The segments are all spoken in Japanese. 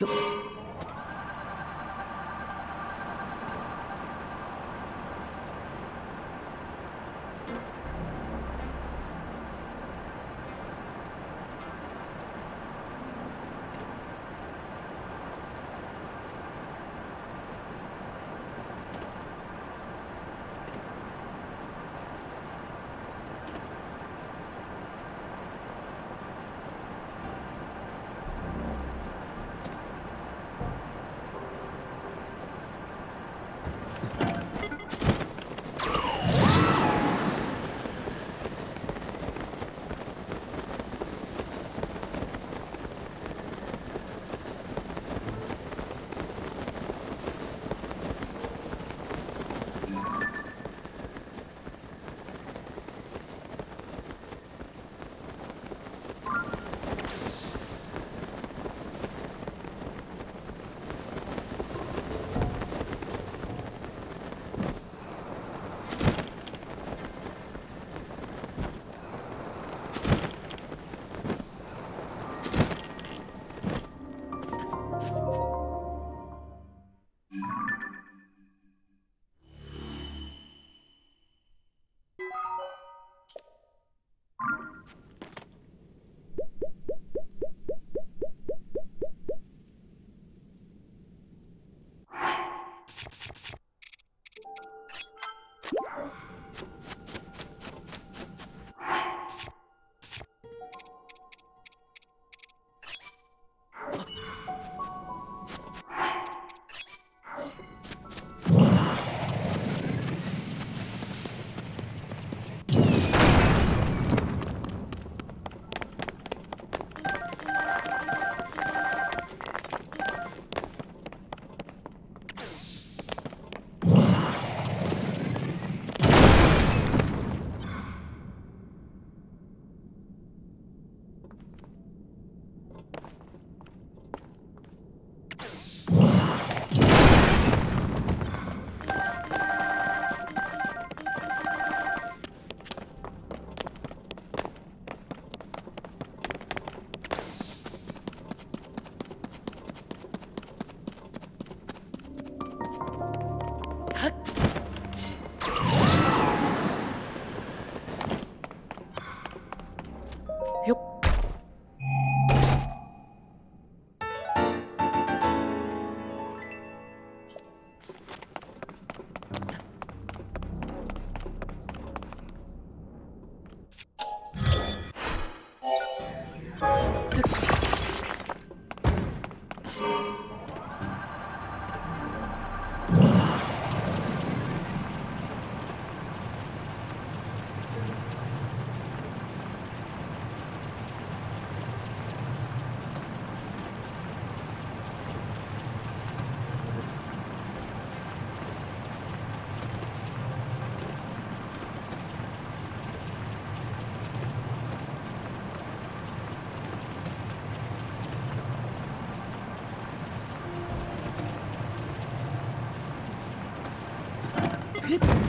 よっ you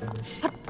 핫!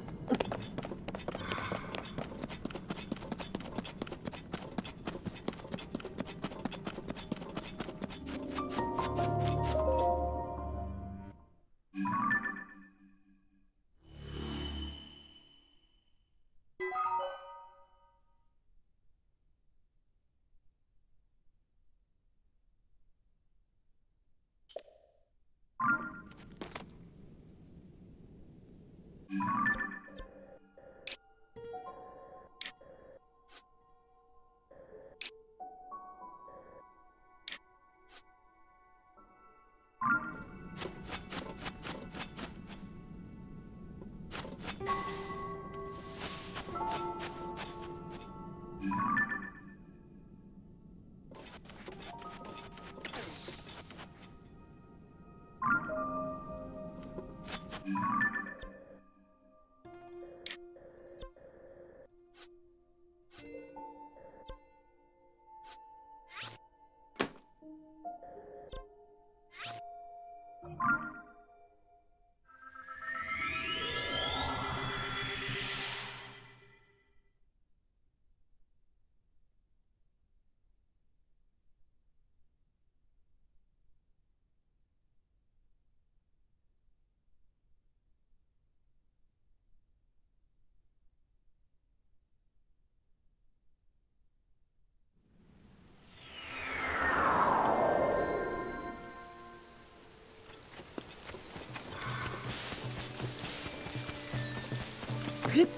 Hip.